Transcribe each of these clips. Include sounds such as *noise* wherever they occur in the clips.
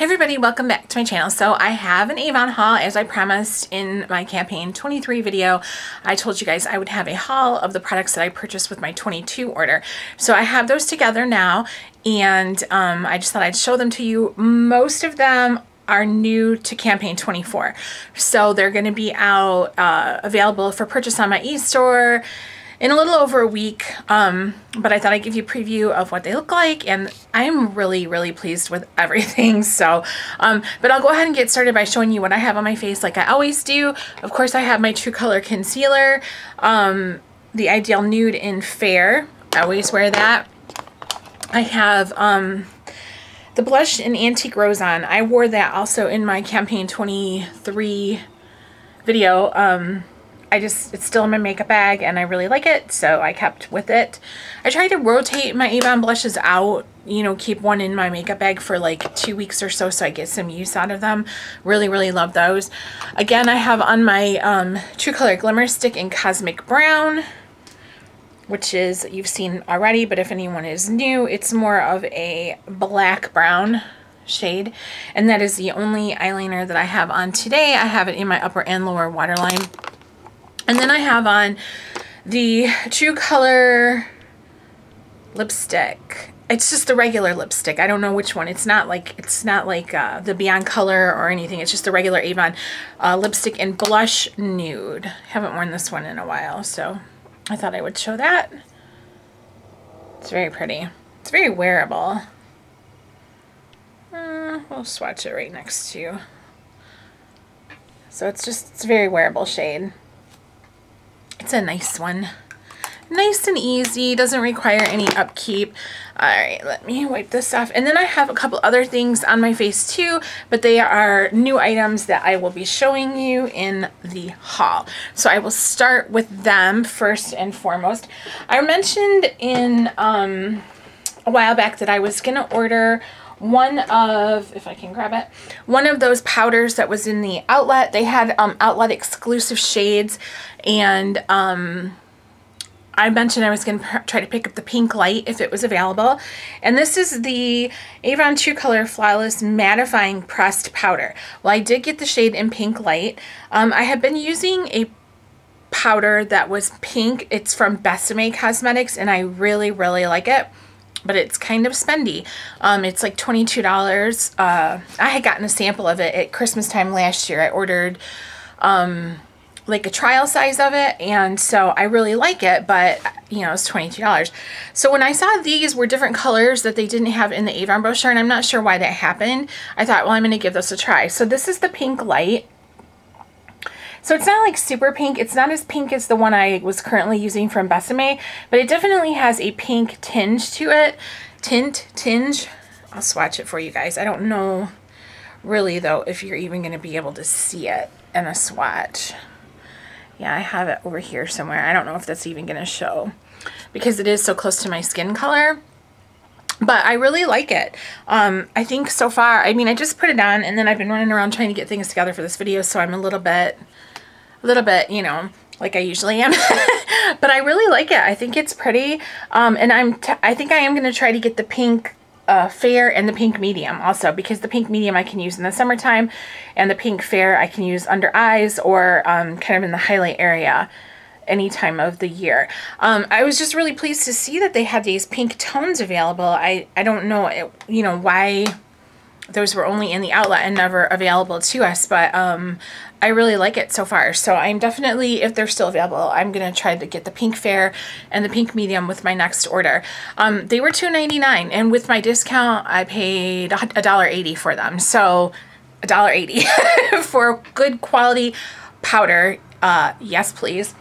Hey everybody, welcome back to my channel. So I have an Avon haul as I promised in my campaign 23 video. I told you guys I would have a haul of the products that I purchased with my 22 order. So I have those together now and um, I just thought I'd show them to you. Most of them are new to campaign 24. So they're going to be out uh, available for purchase on my e-store in a little over a week. Um, but I thought I'd give you a preview of what they look like and I'm really, really pleased with *laughs* everything. So, um, but I'll go ahead and get started by showing you what I have on my face like I always do. Of course, I have my True Color Concealer, um, the Ideal Nude in Fair. I always wear that. I have, um, the blush in Antique Rose on. I wore that also in my campaign 23 video. I just, it's still in my makeup bag and I really like it, so I kept with it. I try to rotate my Avon blushes out, you know, keep one in my makeup bag for like two weeks or so so I get some use out of them. Really, really love those. Again, I have on my um, True Color Glimmer Stick in Cosmic Brown, which is, you've seen already, but if anyone is new, it's more of a black brown shade. And that is the only eyeliner that I have on today. I have it in my upper and lower waterline. And then I have on the True Color lipstick. It's just a regular lipstick. I don't know which one. It's not like it's not like uh, the Beyond Color or anything. It's just a regular Avon uh, lipstick in Blush Nude. Haven't worn this one in a while, so I thought I would show that. It's very pretty. It's very wearable. Uh, we'll swatch it right next to you. So it's just, it's a very wearable shade. It's a nice one. Nice and easy, doesn't require any upkeep. All right, let me wipe this off. And then I have a couple other things on my face too, but they are new items that I will be showing you in the haul. So I will start with them first and foremost. I mentioned in um, a while back that I was gonna order one of, if I can grab it, one of those powders that was in the outlet. They had um, outlet exclusive shades and um, I mentioned I was going to try to pick up the pink light if it was available. And this is the Avon True Color Flawless Mattifying Pressed Powder. Well, I did get the shade in pink light. Um, I have been using a powder that was pink. It's from Besame Cosmetics and I really, really like it but it's kind of spendy. Um, it's like $22. Uh, I had gotten a sample of it at Christmas time last year. I ordered um, like a trial size of it and so I really like it but you know it's $22 so when I saw these were different colors that they didn't have in the Avon brochure and I'm not sure why that happened I thought well I'm gonna give this a try so this is the pink light so it's not like super pink. It's not as pink as the one I was currently using from Besame, but it definitely has a pink tinge to it. Tint, tinge. I'll swatch it for you guys. I don't know really though if you're even going to be able to see it in a swatch. Yeah, I have it over here somewhere. I don't know if that's even going to show because it is so close to my skin color but I really like it. Um, I think so far, I mean, I just put it on and then I've been running around trying to get things together for this video, so I'm a little bit a little bit, you know, like I usually am. *laughs* but I really like it. I think it's pretty. Um, and I'm I think I am going to try to get the pink uh, fair and the pink medium also because the pink medium I can use in the summertime and the pink fair I can use under eyes or um, kind of in the highlight area any time of the year. Um, I was just really pleased to see that they had these pink tones available. I, I don't know, you know, why those were only in the outlet and never available to us, but um, I really like it so far. So I'm definitely, if they're still available, I'm going to try to get the pink fair and the pink medium with my next order. Um, they were $2.99 and with my discount, I paid $1.80 for them. So $1.80 *laughs* for good quality powder. Uh, yes, please.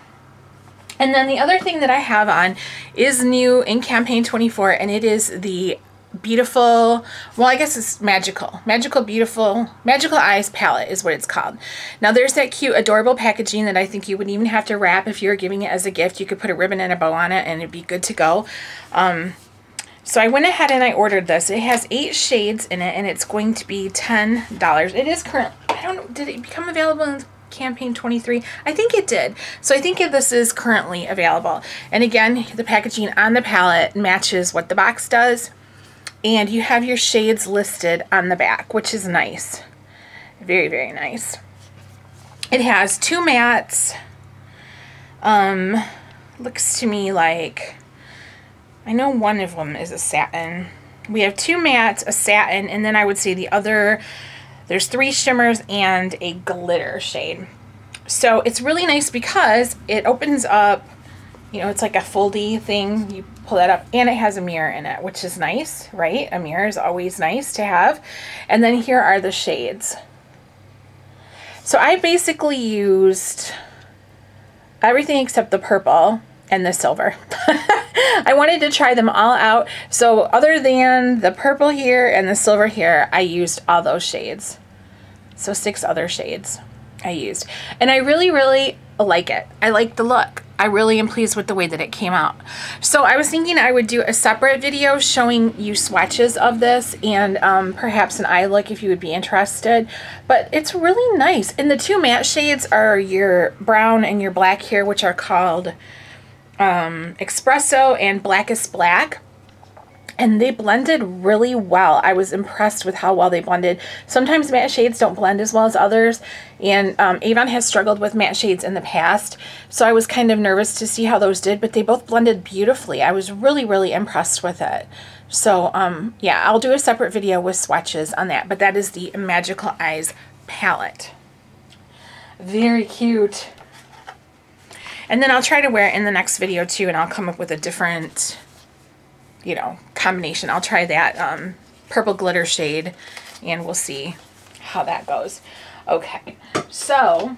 And then the other thing that I have on is new in campaign 24 and it is the beautiful. Well i guess it's magical. Magical beautiful magical eyes palette is what it's called. Now there's that cute adorable packaging that i think you wouldn't even have to wrap. If you were giving it as a gift you could put a ribbon and a bow on it and it'd be good to go. Um, so i went ahead and i ordered this. It has eight shades in it and it's going to be ten dollars. It is current. I don't did it become available in campaign 23 i think it did. So i think this is currently available. And again the packaging on the palette matches what the box does and you have your shades listed on the back, which is nice. Very, very nice. It has two mattes. Um, looks to me like, I know one of them is a satin. We have two mattes, a satin, and then I would say the other, there's three shimmers and a glitter shade. So it's really nice because it opens up, you know, it's like a foldy thing. You pull that up and it has a mirror in it, which is nice, right? A mirror is always nice to have. And then here are the shades. So I basically used everything except the purple and the silver. *laughs* I wanted to try them all out. So other than the purple here and the silver here, I used all those shades. So six other shades I used. And I really, really like it. I like the look. I really am pleased with the way that it came out. So I was thinking I would do a separate video showing you swatches of this and um, perhaps an eye look if you would be interested. But it's really nice. And the two matte shades are your brown and your black here, which are called um, Espresso and Blackest Black and they blended really well. I was impressed with how well they blended. Sometimes matte shades don't blend as well as others, and um, Avon has struggled with matte shades in the past, so I was kind of nervous to see how those did, but they both blended beautifully. I was really, really impressed with it. So, um, yeah, I'll do a separate video with swatches on that, but that is the Magical Eyes palette. Very cute. And then I'll try to wear it in the next video too, and I'll come up with a different you know, combination. I'll try that um, purple glitter shade and we'll see how that goes. Okay, so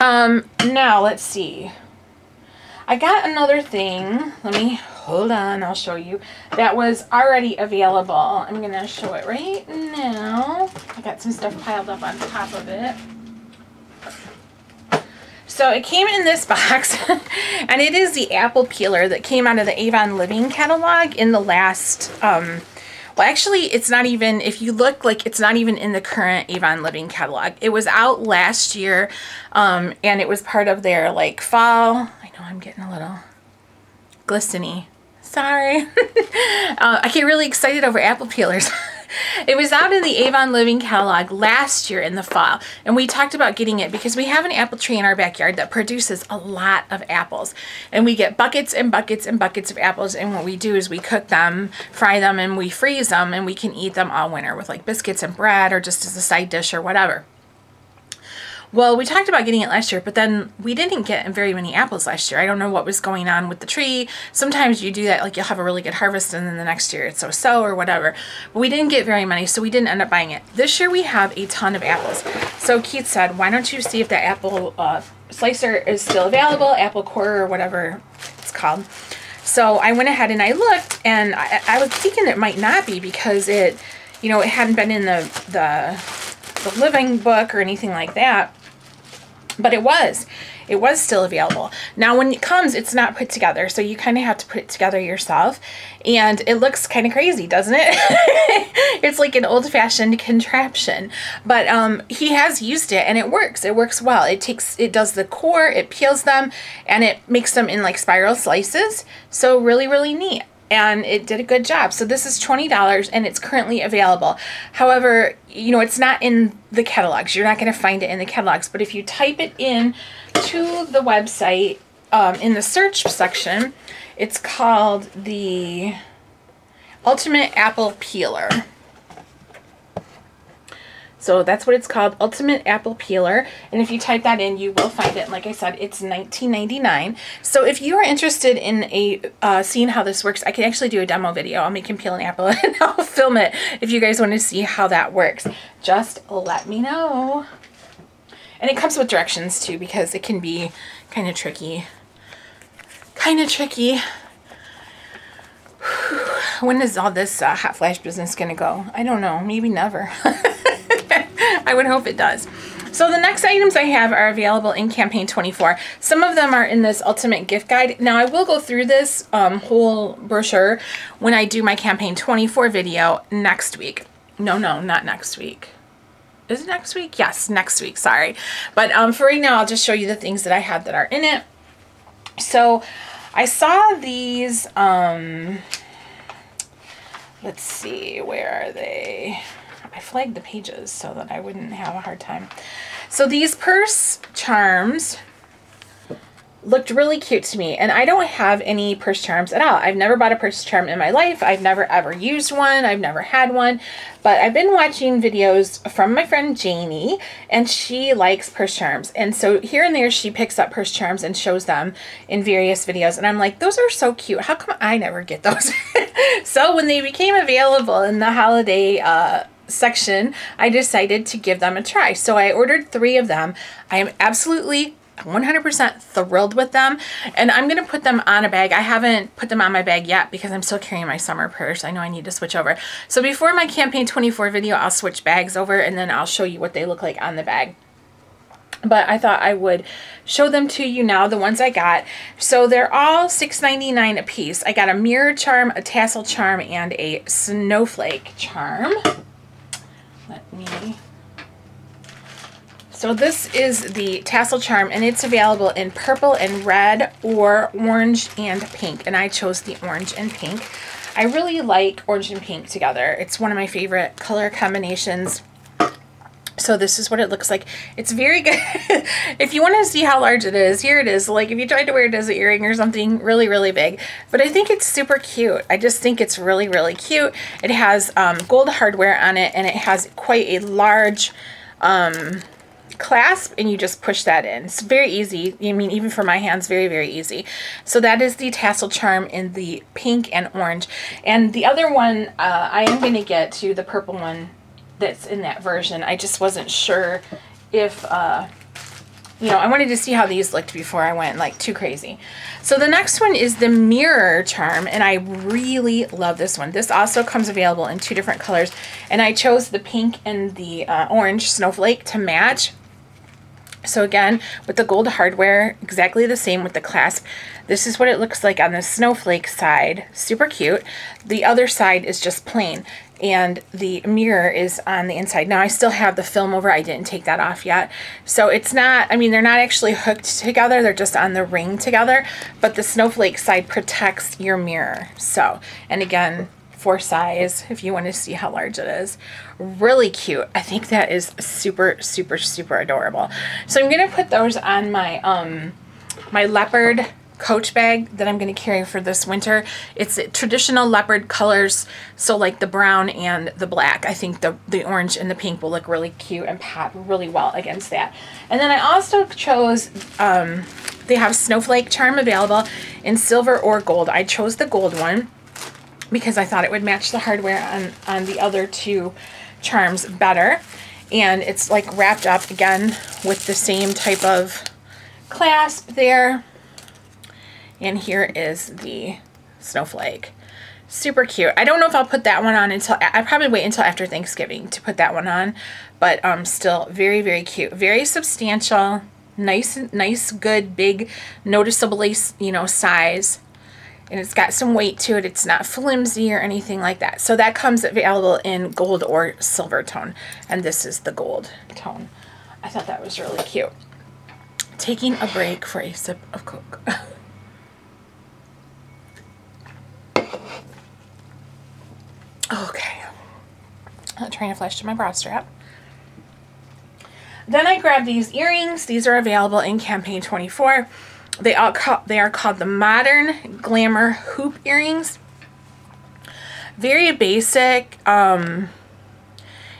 um, now let's see. I got another thing. Let me hold on. I'll show you. That was already available. I'm going to show it right now. I got some stuff piled up on top of it. So it came in this *laughs* box, and it is the apple peeler that came out of the Avon Living catalog in the last, um, well, actually, it's not even, if you look, like, it's not even in the current Avon Living catalog. It was out last year, um, and it was part of their, like, fall, I know I'm getting a little glisteny. Sorry. *laughs* uh, I get really excited over apple peelers. *laughs* It was out in the Avon Living catalog last year in the fall, and we talked about getting it because we have an apple tree in our backyard that produces a lot of apples. And we get buckets and buckets and buckets of apples, and what we do is we cook them, fry them, and we freeze them, and we can eat them all winter with like biscuits and bread or just as a side dish or whatever. Well, we talked about getting it last year, but then we didn't get very many apples last year. I don't know what was going on with the tree. Sometimes you do that, like you'll have a really good harvest and then the next year it's so-so or whatever. But we didn't get very many, so we didn't end up buying it. This year we have a ton of apples. So Keith said, why don't you see if that apple uh, slicer is still available, apple core or whatever it's called. So I went ahead and I looked and I, I was thinking it might not be because it, you know, it hadn't been in the, the, the living book or anything like that but it was. It was still available. Now when it comes it's not put together so you kind of have to put it together yourself. And it looks kind of crazy doesn't it? *laughs* It's like an old-fashioned contraption. But um he has used it and it works. It works well. It takes it does the core it peels them and it makes them in like spiral slices. So really really neat and it did a good job. So this is $20 and it's currently available. However, you know, it's not in the catalogs. You're not going to find it in the catalogs, but if you type it in to the website um, in the search section, it's called the Ultimate Apple Peeler. So that's what it's called, Ultimate Apple Peeler. And if you type that in, you will find it. Like I said, it's $19.99. So if you are interested in a uh, seeing how this works, I can actually do a demo video. I'll make him peel an apple *laughs* and I'll film it if you guys want to see how that works. Just let me know. And it comes with directions too because it can be kind of tricky. Kind of tricky. When is all this uh, hot flash business going to go? I don't know. Maybe never. *laughs* I would hope it does. So the next items I have are available in campaign 24. Some of them are in this ultimate gift guide. Now I will go through this um, whole brochure when I do my campaign 24 video next week. No, no, not next week. Is it next week? Yes, next week, sorry. But um, for right now, I'll just show you the things that I have that are in it. So I saw these, um, let's see, where are they? I flagged the pages so that I wouldn't have a hard time. So these purse charms looked really cute to me. And I don't have any purse charms at all. I've never bought a purse charm in my life. I've never ever used one. I've never had one. But I've been watching videos from my friend Janie and she likes purse charms. And so here and there she picks up purse charms and shows them in various videos. And I'm like, those are so cute. How come I never get those? *laughs* so when they became available in the holiday uh, section, I decided to give them a try. So I ordered three of them. I am absolutely 100% thrilled with them and I'm going to put them on a bag. I haven't put them on my bag yet because I'm still carrying my summer purse. I know I need to switch over. So before my campaign 24 video, I'll switch bags over and then I'll show you what they look like on the bag but I thought I would show them to you now, the ones I got. So they're all $6.99 a piece. I got a mirror charm, a tassel charm, and a snowflake charm. Let me so this is the tassel charm and it's available in purple and red or orange and pink. And I chose the orange and pink. I really like orange and pink together. It's one of my favorite color combinations. So this is what it looks like. It's very good. *laughs* if you want to see how large it is, here it is. Like if you tried to wear it as an earring or something, really, really big. But I think it's super cute. I just think it's really, really cute. It has um, gold hardware on it and it has quite a large um, clasp and you just push that in. It's very easy. I mean, even for my hands, very, very easy. So that is the tassel charm in the pink and orange. And the other one, uh, I am going to get to the purple one that's in that version. I just wasn't sure if, uh, you know, I wanted to see how these looked before I went like too crazy. So the next one is the mirror charm and I really love this one. This also comes available in two different colors and I chose the pink and the uh, orange snowflake to match so again, with the gold hardware, exactly the same with the clasp. This is what it looks like on the snowflake side. Super cute. The other side is just plain and the mirror is on the inside. Now I still have the film over. I didn't take that off yet. So it's not, I mean, they're not actually hooked together. They're just on the ring together, but the snowflake side protects your mirror. So, and again, for size if you want to see how large it is. Really cute. I think that is super, super, super adorable. So I'm going to put those on my, um, my leopard coach bag that I'm going to carry for this winter. It's traditional leopard colors, so like the brown and the black. I think the, the orange and the pink will look really cute and pop really well against that. And then I also chose, um, they have snowflake charm available in silver or gold. I chose the gold one because I thought it would match the hardware on, on the other two charms better. And it's like wrapped up again with the same type of clasp there. And here is the snowflake. Super cute. I don't know if I'll put that one on until, I probably wait until after Thanksgiving to put that one on. But um, still very, very cute. Very substantial. Nice, nice, good, big, noticeably, you know, size and it's got some weight to it. It's not flimsy or anything like that. So that comes available in gold or silver tone. And this is the gold tone. I thought that was really cute. Taking a break for a sip of Coke. *laughs* okay. I'm trying to flash to my bra strap. Then I grabbed these earrings. These are available in campaign 24. They called, they are called the Modern Glamour Hoop Earrings. Very basic um,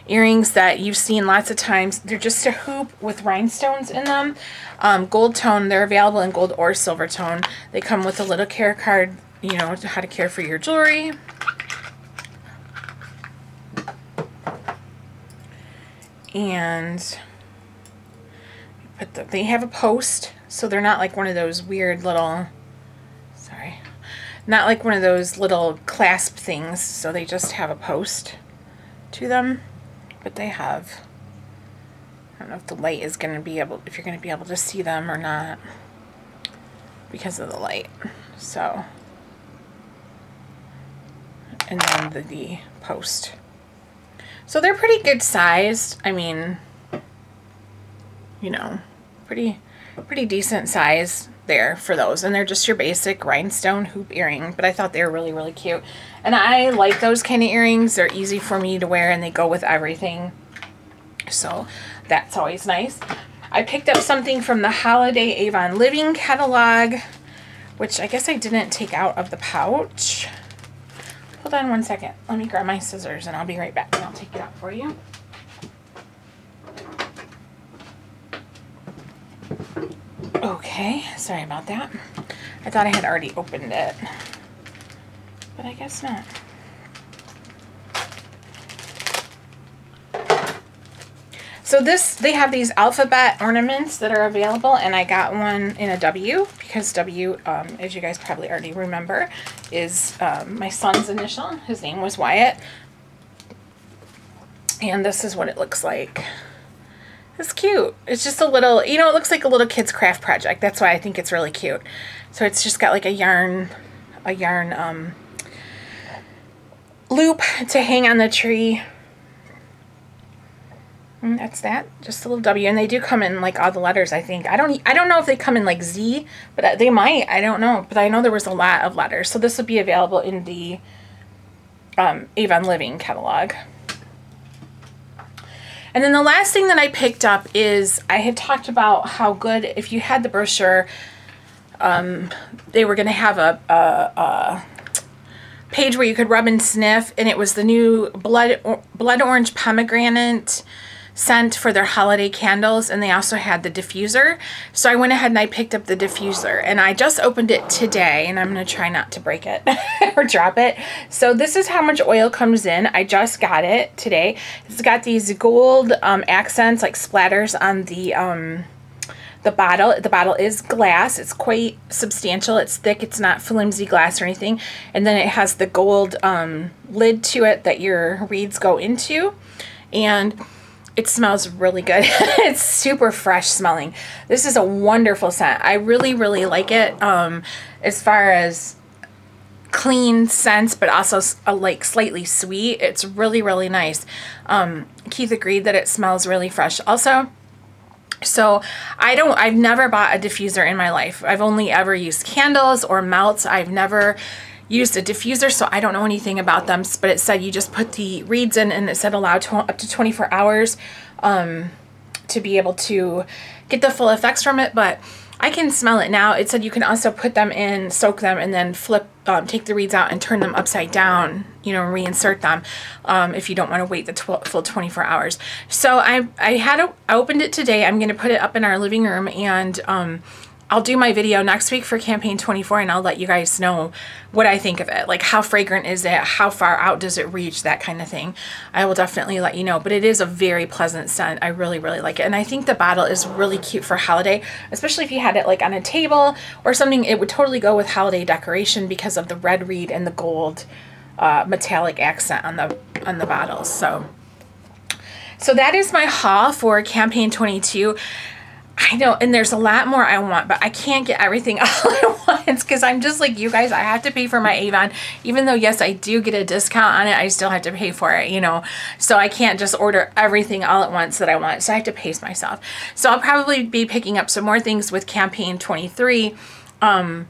earrings that you've seen lots of times. They're just a hoop with rhinestones in them. Um, gold tone, they're available in gold or silver tone. They come with a little care card, you know, how to care for your jewelry. And but the, they have a post so they're not like one of those weird little, sorry, not like one of those little clasp things. So they just have a post to them, but they have, I don't know if the light is going to be able, if you're going to be able to see them or not because of the light. So, and then the, the post. So they're pretty good sized. I mean, you know, pretty pretty decent size. there for those. And they're just your basic rhinestone hoop earring. But I thought they were really, really cute. And I like those kind of earrings. They're easy for me to wear and they go with everything. So that's always nice. I picked up something from the Holiday Avon Living catalog, which I guess I didn't take out of the pouch. Hold on one second. Let me grab my scissors and I'll be right back and I'll take it out for you. Okay, sorry about that. I thought I had already opened it, but I guess not. So this, they have these alphabet ornaments that are available, and I got one in a W, because W, um, as you guys probably already remember, is um, my son's initial. His name was Wyatt. And this is what it looks like. It's cute. It's just a little, you know, it looks like a little kid's craft project. That's why I think it's really cute. So it's just got like a yarn, a yarn um, loop to hang on the tree. And that's that. Just a little W. And they do come in like all the letters, I think. I don't I don't know if they come in like Z, but they might. I don't know. But I know there was a lot of letters. So this would be available in the um, Avon Living catalog. And then the last thing that I picked up is I had talked about how good, if you had the brochure, um, they were going to have a, a, a, page where you could rub and sniff, and it was the new blood blood orange pomegranate scent for their holiday candles and they also had the diffuser. So I went ahead and I picked up the diffuser and I just opened it today and I'm going to try not to break it *laughs* or drop it. So this is how much oil comes in. I just got it today. It's got these gold um, accents like splatters on the um, the bottle. The bottle is glass. It's quite substantial. It's thick. It's not flimsy glass or anything. And then it has the gold um, lid to it that your reeds go into. And it smells really good. *laughs* it's super fresh smelling. This is a wonderful scent. I really, really like it um, as far as clean scents, but also a, like slightly sweet. It's really, really nice. Um, Keith agreed that it smells really fresh. Also, so I don't, I've never bought a diffuser in my life. I've only ever used candles or melts. I've never used a diffuser, so I don't know anything about them, but it said you just put the reeds in and it said allow up to 24 hours um, to be able to get the full effects from it, but I can smell it now. It said you can also put them in, soak them, and then flip, um, take the reeds out and turn them upside down, you know, reinsert them um, if you don't want to wait the full 24 hours. So I, I had a, I opened it today. I'm going to put it up in our living room and um, I'll do my video next week for campaign 24 and I'll let you guys know what I think of it. Like how fragrant is it? How far out does it reach? That kind of thing. I will definitely let you know. But it is a very pleasant scent. I really, really like it. And I think the bottle is really cute for holiday, especially if you had it like on a table or something. It would totally go with holiday decoration because of the red reed and the gold uh, metallic accent on the on the bottles. So so that is my haul for campaign 22. I know, and there's a lot more I want, but I can't get everything *laughs* all at once because I'm just like you guys. I have to pay for my Avon, even though yes, I do get a discount on it. I still have to pay for it, you know. So I can't just order everything all at once that I want. So I have to pace myself. So I'll probably be picking up some more things with campaign 23. Um,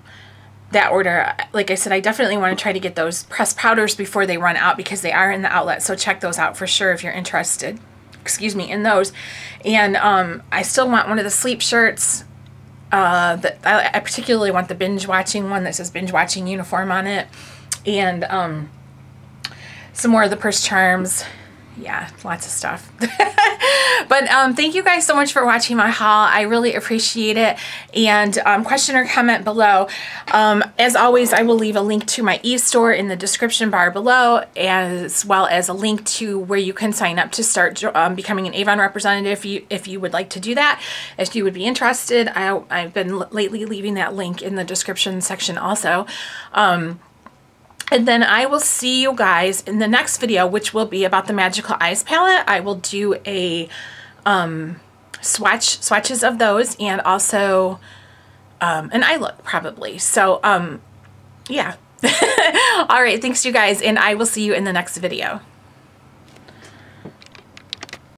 that order, like I said, I definitely want to try to get those pressed powders before they run out because they are in the outlet. So check those out for sure if you're interested excuse me, in those. And um, I still want one of the sleep shirts. Uh, that I, I, particularly want the binge watching one that says binge watching uniform on it. And um, some more of the purse charms yeah, lots of stuff. *laughs* but um, thank you guys so much for watching my haul. I really appreciate it. And um, question or comment below. Um, as always, I will leave a link to my e-store in the description bar below, as well as a link to where you can sign up to start um, becoming an Avon representative if you, if you would like to do that. If you would be interested, I, I've been lately leaving that link in the description section also. And then I will see you guys in the next video, which will be about the Magical Eyes palette. I will do a um, swatch swatches of those and also um, an eye look probably. So um, yeah. *laughs* All right. Thanks you guys. And I will see you in the next video.